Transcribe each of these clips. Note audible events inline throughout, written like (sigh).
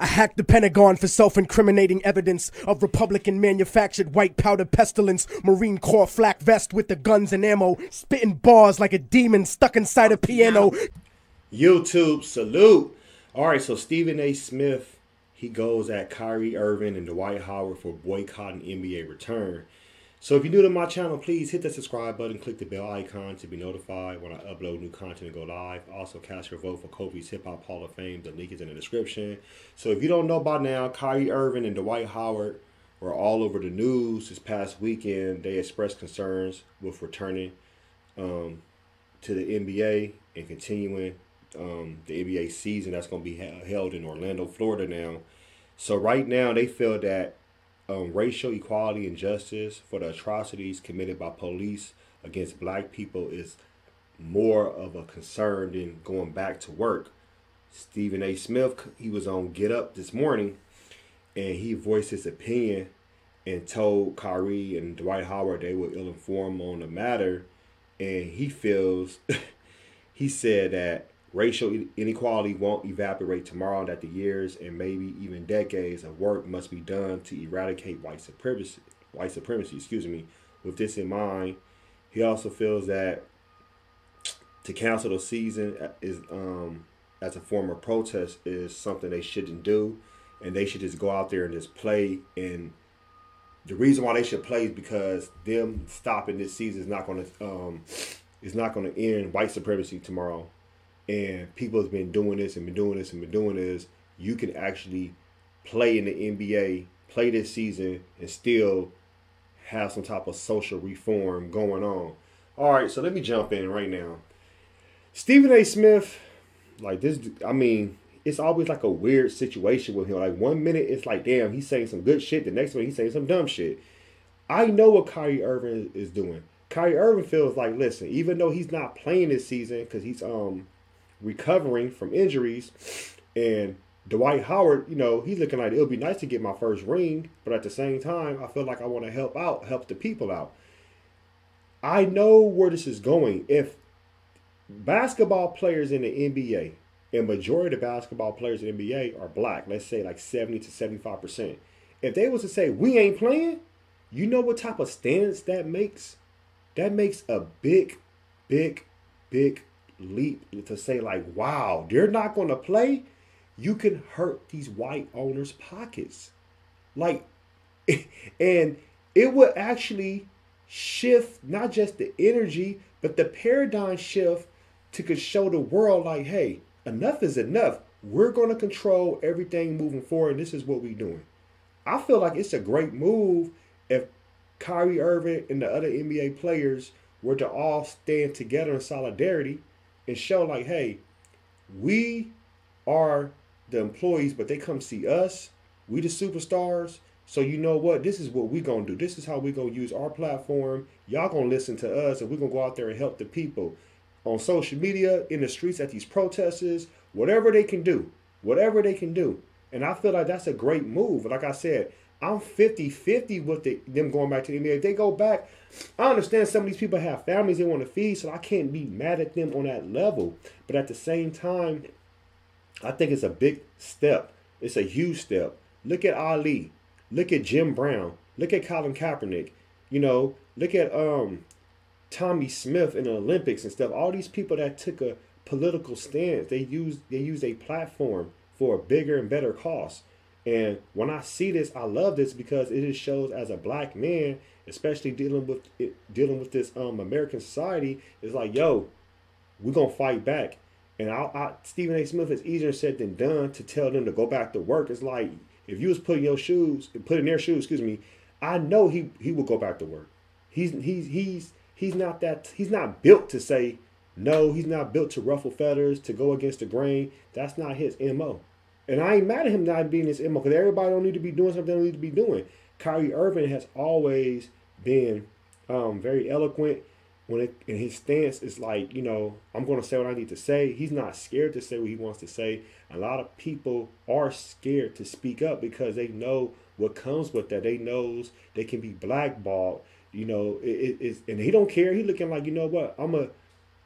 I hacked the Pentagon for self incriminating evidence of Republican manufactured white powder pestilence, Marine Corps flak vest with the guns and ammo, spitting bars like a demon stuck inside a piano. YouTube, salute. All right, so Stephen A. Smith, he goes at Kyrie Irving and Dwight Howard for boycotting NBA return. So if you're new to my channel, please hit the subscribe button, click the bell icon to be notified when I upload new content and go live. Also cast your vote for Kofi's Hip Hop Hall of Fame. The link is in the description. So if you don't know by now, Kyrie Irving and Dwight Howard were all over the news this past weekend. They expressed concerns with returning um, to the NBA and continuing um, the NBA season that's going to be held in Orlando, Florida now. So right now they feel that um, racial equality and justice for the atrocities committed by police against black people is more of a concern than going back to work. Stephen A. Smith, he was on Get Up this morning and he voiced his opinion and told Kyrie and Dwight Howard they were ill informed on the matter. And he feels, (laughs) he said that Racial inequality won't evaporate tomorrow, that the years and maybe even decades of work must be done to eradicate white supremacy. White supremacy, excuse me. With this in mind, he also feels that to cancel the season is um, as a form of protest is something they shouldn't do, and they should just go out there and just play. And the reason why they should play is because them stopping this season is not going to um, is not going to end white supremacy tomorrow and people have been doing this and been doing this and been doing this, you can actually play in the NBA, play this season, and still have some type of social reform going on. All right, so let me jump in right now. Stephen A. Smith, like this, I mean, it's always like a weird situation with him. Like one minute it's like, damn, he's saying some good shit. The next minute he's saying some dumb shit. I know what Kyrie Irving is doing. Kyrie Irving feels like, listen, even though he's not playing this season because he's um recovering from injuries. And Dwight Howard, you know, he's looking like it'll be nice to get my first ring, but at the same time, I feel like I want to help out, help the people out. I know where this is going. If basketball players in the NBA, and majority of basketball players in the NBA are black, let's say like 70 to 75%. If they was to say we ain't playing, you know what type of stance that makes? That makes a big, big, big leap to say like, wow, they're not going to play, you can hurt these white owners' pockets. Like, (laughs) and it would actually shift not just the energy, but the paradigm shift to could show the world like, hey, enough is enough. We're going to control everything moving forward, and this is what we're doing. I feel like it's a great move if Kyrie Irving and the other NBA players were to all stand together in solidarity and show like, hey, we are the employees, but they come see us. We the superstars. So you know what? This is what we gonna do. This is how we gonna use our platform. Y'all gonna listen to us, and we're gonna go out there and help the people on social media, in the streets, at these protesters, whatever they can do, whatever they can do. And I feel like that's a great move. Like I said, I'm 50 50 with the, them going back to the NBA. If they go back, I understand some of these people have families they want to feed, so I can't be mad at them on that level. But at the same time, I think it's a big step. It's a huge step. Look at Ali. Look at Jim Brown. Look at Colin Kaepernick. You know, look at um Tommie Smith in the Olympics and stuff. All these people that took a political stance, they used they used a platform for a bigger and better cause. And when I see this, I love this because it just shows as a black man, especially dealing with it, dealing with this um American society, is like, yo, we're gonna fight back. And I, I Stephen A. Smith is easier said than done to tell them to go back to work. It's like if you was putting your shoes, putting their shoes, excuse me, I know he he will go back to work. He's he's he's he's not that he's not built to say no. He's not built to ruffle feathers to go against the grain. That's not his mo. And I ain't mad at him not being this MO because everybody don't need to be doing something they don't need to be doing. Kyrie Irving has always been um, very eloquent when it, and his stance is like, you know, I'm going to say what I need to say. He's not scared to say what he wants to say. A lot of people are scared to speak up because they know what comes with that. They knows they can be blackballed. You know, it, it, and he don't care. He looking like, you know what? I'm a,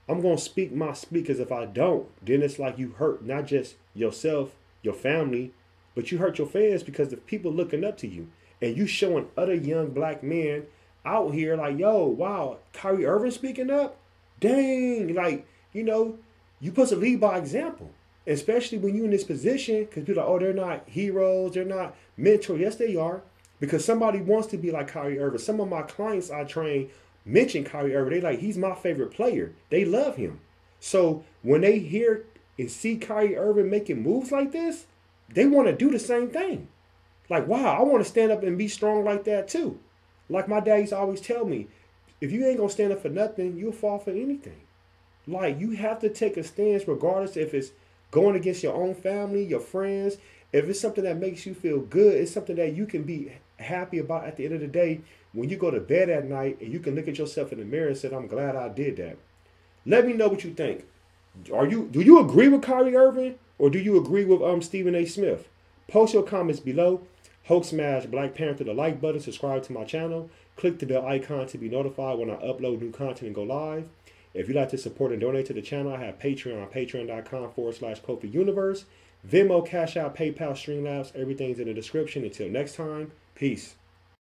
I'm gonna speak my speakers. If I don't, then it's like you hurt not just yourself your family, but you hurt your fans because the people looking up to you and you showing other young black men out here like, yo, wow, Kyrie Irving speaking up, dang, like you know, you put to lead by example, especially when you're in this position because people are, like, oh, they're not heroes, they're not mentors. Yes, they are because somebody wants to be like Kyrie Irving. Some of my clients I train mention Kyrie Irving. They like he's my favorite player. They love him. So when they hear and see Kyrie Irving making moves like this, they want to do the same thing. Like, wow, I want to stand up and be strong like that too. Like my dad used to always tell me, if you ain't gonna stand up for nothing, you'll fall for anything. Like you have to take a stance regardless if it's going against your own family, your friends. If it's something that makes you feel good, it's something that you can be happy about at the end of the day when you go to bed at night and you can look at yourself in the mirror and say, I'm glad I did that. Let me know what you think. Are you do you agree with Kyrie Irving or do you agree with um Stephen A. Smith? Post your comments below. Hulk smash Black Panther the like button, subscribe to my channel, click the bell icon to be notified when I upload new content and go live. If you'd like to support and donate to the channel, I have Patreon on patreon.com forward slash Kofi Universe. Venmo, Cash App, PayPal, Streamlabs, everything's in the description. Until next time, peace.